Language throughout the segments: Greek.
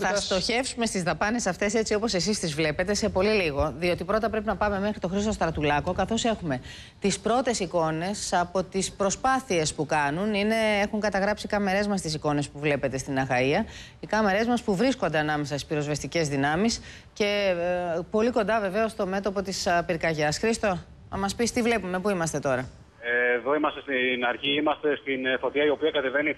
Θα στοχεύσουμε στις δαπάνες αυτές έτσι όπως εσείς τις βλέπετε σε πολύ λίγο. Διότι πρώτα πρέπει να πάμε μέχρι το Χρήστο Στρατουλάκο, καθώς έχουμε τις πρώτες εικόνες από τις προσπάθειες που κάνουν. Είναι, έχουν καταγράψει οι κάμερές μας τις εικόνες που βλέπετε στην Αχαία. Οι κάμερές μας που βρίσκονται ανάμεσα στις πυροσβεστικές δυνάμεις και ε, πολύ κοντά βεβαίως στο μέτωπο της πυρκαγιάς. Χρήστο, να μας πεις τι βλέπουμε, πού είμαστε τώρα; Εδώ είμαστε στην αρχή, είμαστε στην ε, φωτιά η οποία κατεβαίνει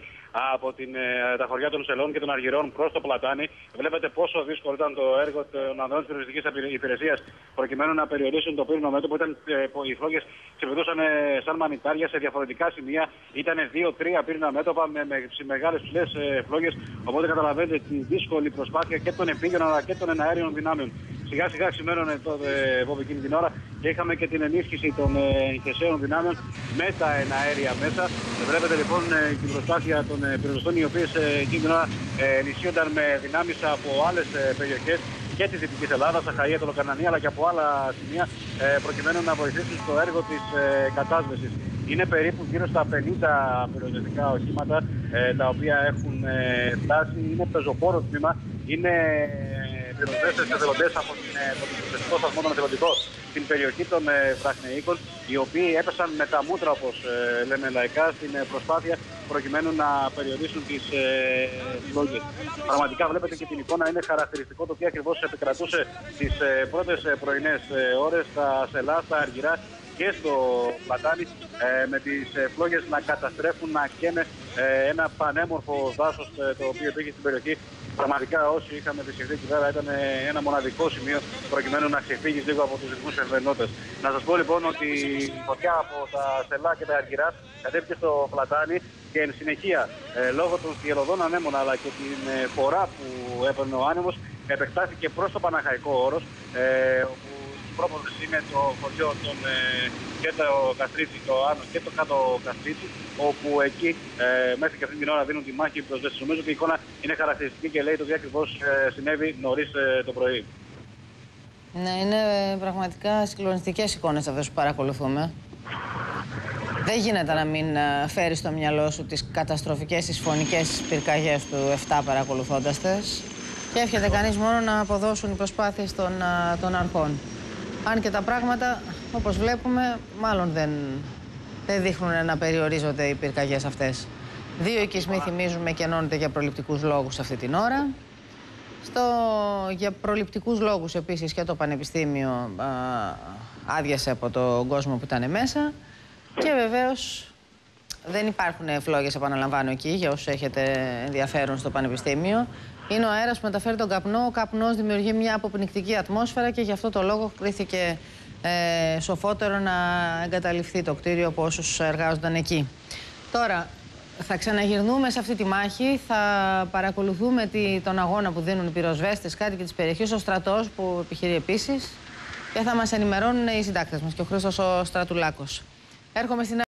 από την, ε, τα χωριά των Σελών και των Αργυρών προς το Πλατάνι. Βλέπετε πόσο δύσκολο ήταν το έργο των ανδρών της περιοριστική υπηρεσίας προκειμένου να περιορίσουν το πύρινο μέτωπο. Ήταν, ε, οι φλόγες ξεπηδούσαν σαν μανιτάρια σε διαφορετικά σημεία. Ήταν δύο-τρία πύρινα μέτωπα με, με μεγάλες ψηλές φλόγες. Οπότε καταλαβαίνετε τη δύσκολη προσπάθεια και των επίγειων αλλά και των εναέριων δυνάμεων. Σιγά σιγά ξημέρωνε το ε, εκείνη την ώρα και είχαμε και την ενίσχυση των ε, χεσαίων δυνάμεων με τα εναέρια μέσα. Βλέπετε λοιπόν ε, την προσπάθεια των ε, πυροσβεστών οι οποίες ε, εκείνη την ώρα ε, ενισχύονταν με δυνάμεις από άλλες περιοχές και της Δυτικής Ελλάδας, Αχαία, το Λοκανανία αλλά και από άλλα σημεία ε, προκειμένου να βοηθήσουν στο έργο της ε, κατάσβεσης. Είναι περίπου γύρω στα 50 πυροσβεστικά οχήματα ε, τα οποία έχουν ε, φτάσει. Είναι πεζοπόρο τμήμα. Είναι πυροσβέστε εθελοντέ από, από τον πυροσβεστικό σταθμό των εθελοντικών στην περιοχή των ε, Βραχνεϊκών, οι οποίοι έπεσαν με τα μούτρα, όπως ε, λέμε λαϊκά, στην ε, προσπάθεια προκειμένου να περιορίσουν τις ε, φλόγε. Πραγματικά βλέπετε και την εικόνα, είναι χαρακτηριστικό το τι ακριβώς επικρατούσε τι ε, πρώτες πρωινές ώρες στα Σελά, στα Αργυρά και στο Πλατάνι ε, με τις ε, φλόγες να καταστρέφουν, να καίνε ε, ένα πανέμορφο δάσος ε, το οποίο υπήρχε στην περιοχή. Πραγματικά όσοι είχαμε επισκεφτεί εκεί πέρα ήταν ένα μοναδικό σημείο προκειμένου να ξεφύγεις λίγο από τους ρυθμούς ευβενότητες. Να σας πω λοιπόν ότι η φωτιά από τα Σελά και τα Αργυρά κατέβηκε στο Πλατάνι και εν συνεχεία λόγω των θυελωδών ανέμων αλλά και την φορά που έπαιρνε ο άνεμος επεκτάθηκε προς το Παναχαϊκό όρος όπου πρόποδες είναι το χωριό των, ε, και το Καστρίτσι, το Άνω και το Κάτω Καστρίτσι, όπου εκεί ε, μέχρι και αυτή την ώρα δίνουν τη μάχη οι προσδέσεις. Νομίζω ότι η εικόνα είναι χαρακτηριστική και λέει το τι ακριβώς ε, συνέβη νωρίς ε, το πρωί. Ναι, είναι πραγματικά συγκλονιστικές εικόνες αυτές που παρακολουθούμε. Δεν γίνεται να μην φέρει στο μυαλό σου τις καταστροφικές, τις φωνικές πυρκαγιές του 7 παρακολουθώντας Και εύχεται κανείς μόνο να αποδώσουν οι προσπάθειες των, των αρχών. Αν και τα πράγματα, όπως βλέπουμε, μάλλον δεν, δεν δείχνουν να περιορίζονται οι πυρκαγιές αυτές. Δύο οικισμοί θυμίζουμε και ενώνονται για προληπτικούς λόγους αυτή την ώρα. Στο, για προληπτικούς λόγους επίσης και το Πανεπιστήμιο α, άδειασε από τον κόσμο που ήταν μέσα. Και βεβαίως δεν υπάρχουν φλόγες, επαναλαμβάνω εκεί, για όσους έχετε ενδιαφέρον στο Πανεπιστήμιο. Είναι ο αέρας που μεταφέρει τον καπνό. Ο καπνός δημιουργεί μια αποπνικτική ατμόσφαιρα και γι' αυτό το λόγο κρίθηκε ε, σοφότερο να εγκαταλειφθεί το κτίριο από όσους εργάζονταν εκεί. Τώρα, θα ξαναγυρνούμε σε αυτή τη μάχη. Θα παρακολουθούμε τη, τον αγώνα που δίνουν οι πυροσβέστες, κάτοικοι τη περιοχή, ο στρατός που επιχειρεί επίσης. Και θα μας ενημερώνουν οι συντάκτες μας και ο Χρήστος ο Στρατουλάκος. Έρχομαι στην